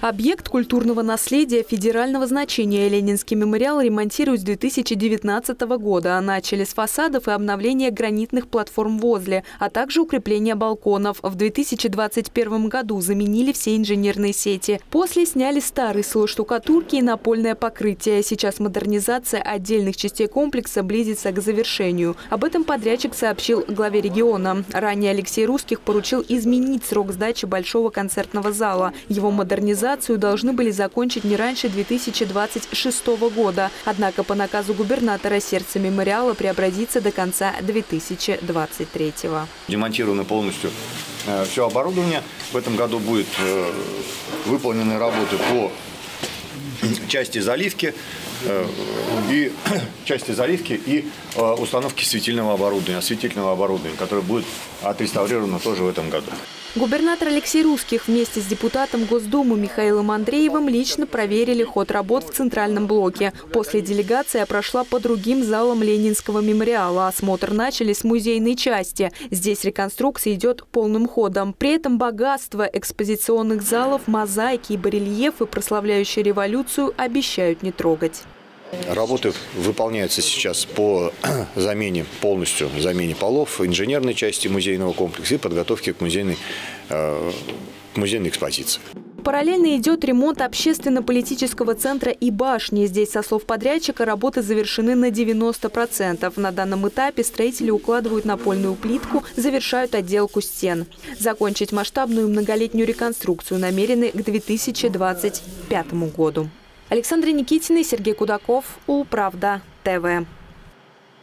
Объект культурного наследия федерального значения Ленинский мемориал ремонтируют с 2019 года. Начали с фасадов и обновления гранитных платформ возле, а также укрепления балконов. В 2021 году заменили все инженерные сети. После сняли старый слой штукатурки и напольное покрытие. Сейчас модернизация отдельных частей комплекса близится к завершению. Об этом подрядчик сообщил главе региона. Ранее Алексей Русских поручил изменить срок сдачи большого концертного зала. Его модернизация модернизацию должны были закончить не раньше 2026 года. Однако по наказу губернатора сердце мемориала преобразится до конца 2023 года. Демонтировано полностью э, все оборудование. В этом году будет э, выполнены работы по части заливки э, и части заливки и установки светильного оборудования, осветительного оборудования, которое будет отреставрировано тоже в этом году. Губернатор Алексей Русских вместе с депутатом Госдумы Михаилом Андреевым лично проверили ход работ в Центральном блоке. После делегация прошла по другим залам Ленинского мемориала. Осмотр начали с музейной части. Здесь реконструкция идет полным ходом. При этом богатство экспозиционных залов, мозаики и барельефы, прославляющие революцию, обещают не трогать. Работы выполняются сейчас по замене, полностью замене полов, инженерной части музейного комплекса и подготовке к музейной, э, к музейной экспозиции. Параллельно идет ремонт общественно-политического центра и башни. Здесь, со слов подрядчика, работы завершены на 90%. На данном этапе строители укладывают напольную плитку, завершают отделку стен. Закончить масштабную многолетнюю реконструкцию намерены к 2025 году. Александра Никитина и Сергей Кудаков. Управда ТВ.